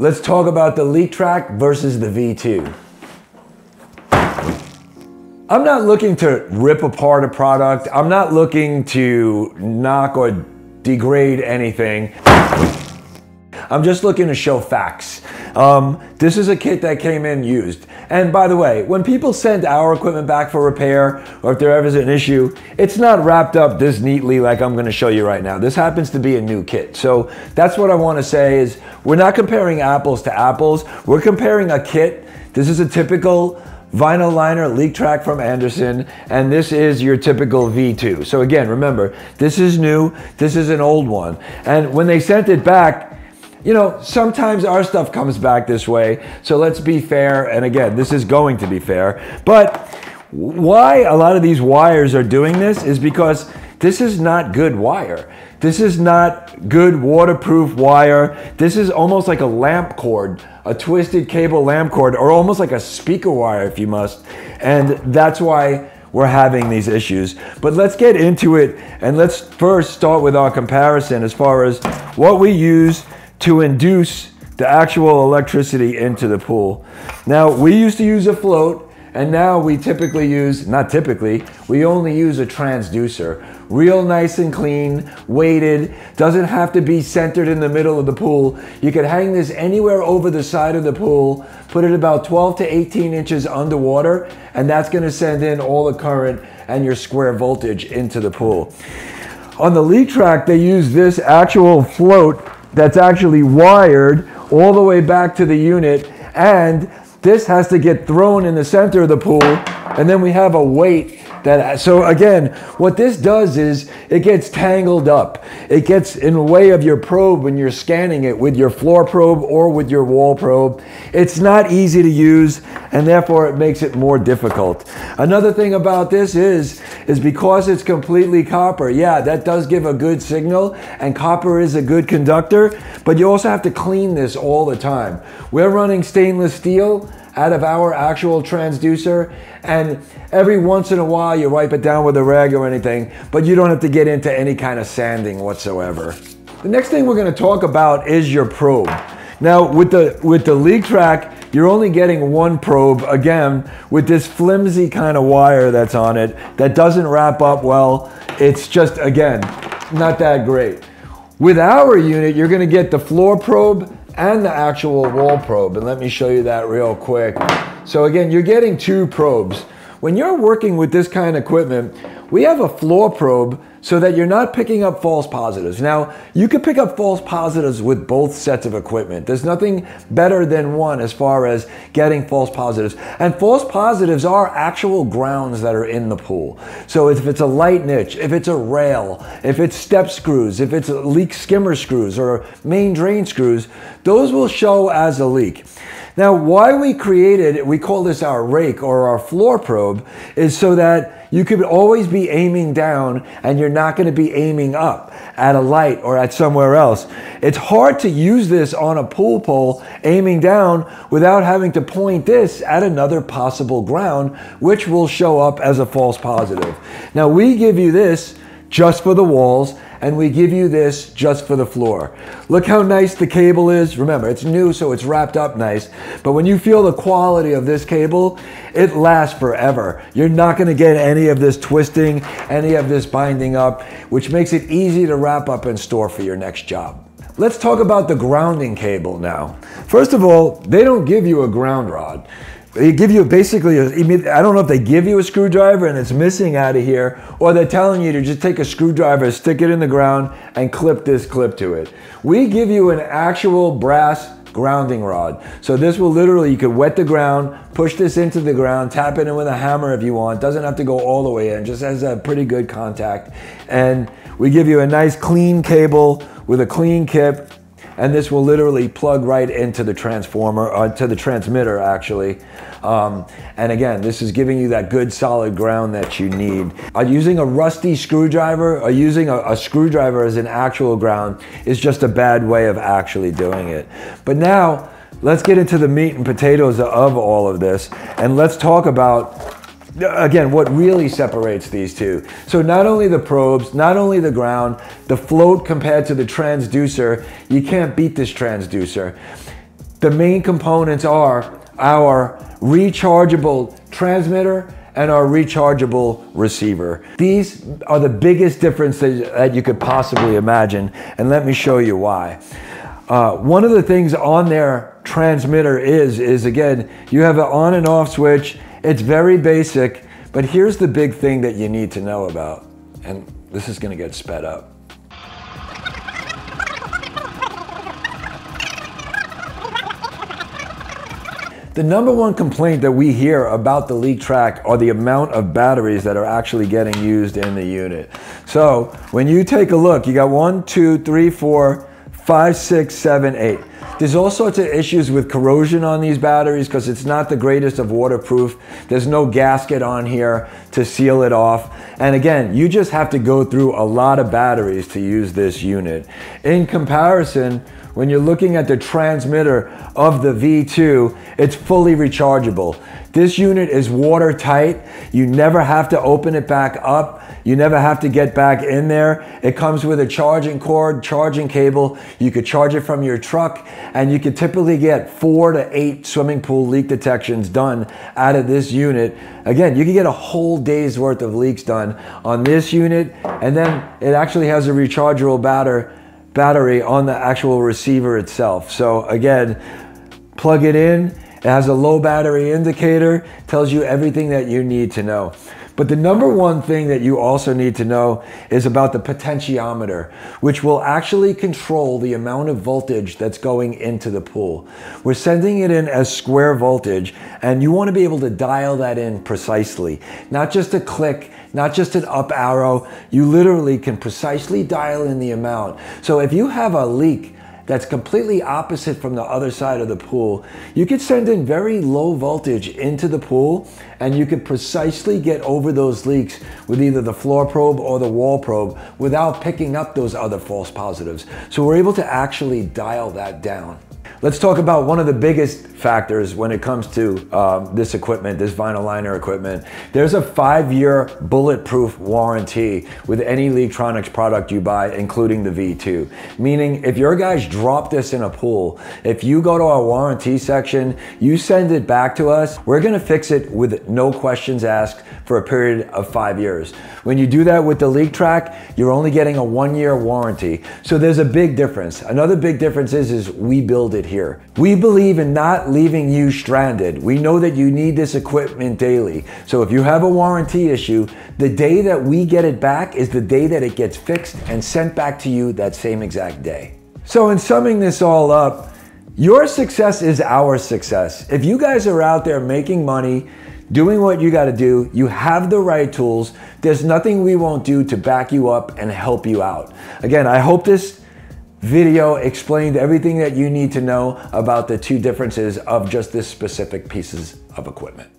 let's talk about the LeakTrac versus the V2. I'm not looking to rip apart a product. I'm not looking to knock or degrade anything. I'm just looking to show facts. Um, this is a kit that came in used. And by the way, when people send our equipment back for repair, or if there ever is an issue, it's not wrapped up this neatly like I'm gonna show you right now. This happens to be a new kit. So that's what I wanna say is, we're not comparing apples to apples. We're comparing a kit. This is a typical vinyl liner LeakTrac from Anderson, and this is your typical V2. So again, remember, this is new, this is an old one. And when they sent it back, you know, sometimes our stuff comes back this way. So let's be fair. And again, this is going to be fair. But why a lot of these wires are doing this is because this is not good wire. This is not good waterproof wire. This is almost like a lamp cord, a twisted cable lamp cord, or almost like a speaker wire if you must. And that's why we're having these issues. But let's get into it and let's first start with our comparison as far as what we use to induce the actual electricity into the pool. Now, we used to use a float, and now we typically use, not typically, we only use a transducer. Real nice and clean, weighted, doesn't have to be centered in the middle of the pool. You could hang this anywhere over the side of the pool, put it about 12 to 18 inches underwater, and that's gonna send in all the current and your square voltage into the pool. On the LeakTrac, they use this actual float that's actually wired all the way back to the unit and this has to get thrown in the center of the pool and then we have a weight that so again what this does is it gets tangled up. It gets in the way of your probe when you're scanning it with your floor probe or with your wall probe. It's not easy to use and therefore it makes it more difficult. Another thing about this is is because it's completely copper yeah that does give a good signal and copper is a good conductor but you also have to clean this all the time. We're running stainless steel out of our actual transducer. And every once in a while, you wipe it down with a rag or anything, but you don't have to get into any kind of sanding whatsoever. The next thing we're gonna talk about is your probe. Now, with the, with the LeakTrac, you're only getting one probe, again, with this flimsy kind of wire that's on it that doesn't wrap up well. It's just, again, not that great. With our unit, you're gonna get the floor probe and the actual wall probe. And let me show you that real quick. So again, you're getting two probes. When you're working with this kind of equipment, we have a floor probe so that you're not picking up false positives. Now, you can pick up false positives with both sets of equipment. There's nothing better than one as far as getting false positives. And false positives are actual grounds that are in the pool. So if it's a light niche, if it's a rail, if it's step screws, if it's leak skimmer screws or main drain screws, those will show as a leak. Now, why we created, we call this our rake or our floor probe, is so that you could always be aiming down and you're not going to be aiming up at a light or at somewhere else. It's hard to use this on a pool pole aiming down without having to point this at another possible ground, which will show up as a false positive. Now, we give you this just for the walls and we give you this just for the floor. Look how nice the cable is. Remember, it's new, so it's wrapped up nice. But when you feel the quality of this cable, it lasts forever. You're not gonna get any of this twisting, any of this binding up, which makes it easy to wrap up and store for your next job. Let's talk about the grounding cable now. First of all, they don't give you a ground rod. They give you basically, a, I don't know if they give you a screwdriver and it's missing out of here, or they're telling you to just take a screwdriver, stick it in the ground, and clip this clip to it. We give you an actual brass grounding rod. So this will literally, you could wet the ground, push this into the ground, tap it in with a hammer if you want. Doesn't have to go all the way in, just has a pretty good contact. And we give you a nice clean cable with a clean kip and this will literally plug right into the transformer, uh, to the transmitter actually. Um, and again, this is giving you that good solid ground that you need. Uh, using a rusty screwdriver or using a, a screwdriver as an actual ground is just a bad way of actually doing it. But now, let's get into the meat and potatoes of all of this and let's talk about again, what really separates these two. So not only the probes, not only the ground, the float compared to the transducer, you can't beat this transducer. the main components are our rechargeable transmitter and our rechargeable receiver. These are the biggest differences that you could possibly imagine, and let me show you why. Uh, one of the things on their transmitter is, is again, you have an on and off switch. It's very basic, but here's the big thing that you need to know about, and this is gonna get sped up. The number one complaint that we hear about the LeakTrac are the amount of batteries that are actually getting used in the unit. So when you take a look, you got one, two, three, four, five, six, seven, eight. There's all sorts of issues with corrosion on these batteries because it's not the greatest of waterproof. There's no gasket on here to seal it off. And again, you just have to go through a lot of batteries to use this unit. In comparison, when you're looking at the transmitter of the V2, it's fully rechargeable. This unit is watertight. You never have to open it back up. You never have to get back in there. It comes with a charging cord, charging cable. You could charge it from your truck and you could typically get four to eight swimming pool leak detections done out of this unit. Again, you can get a whole day's worth of leaks done on this unit and then it actually has a rechargeable battery battery on the actual receiver itself. So again, plug it in. It has a low battery indicator, tells you everything that you need to know. But the number one thing that you also need to know is about the potentiometer, which will actually control the amount of voltage that's going into the pool. We're sending it in as square voltage, and you want to be able to dial that in precisely. Not just a click, not just an up arrow. You literally can precisely dial in the amount. So if you have a leak, that's completely opposite from the other side of the pool, you could send in very low voltage into the pool and you could precisely get over those leaks with either the floor probe or the wall probe without picking up those other false positives. So we're able to actually dial that down. Let's talk about one of the biggest factors when it comes to um, this equipment, this vinyl liner equipment. There's a five-year bulletproof warranty with any Leaktronics product you buy, including the V2. Meaning, if your guys drop this in a pool, if you go to our warranty section, you send it back to us, we're gonna fix it with no questions asked for a period of five years. When you do that with the LeakTrac, you're only getting a one-year warranty. So there's a big difference. Another big difference is, is we build it here. We believe in not leaving you stranded. We know that you need this equipment daily. So if you have a warranty issue, the day that we get it back is the day that it gets fixed and sent back to you that same exact day. So in summing this all up, your success is our success. If you guys are out there making money, doing what you got to do, you have the right tools. There's nothing we won't do to back you up and help you out. Again, I hope this video explained everything that you need to know about the two differences of just this specific pieces of equipment.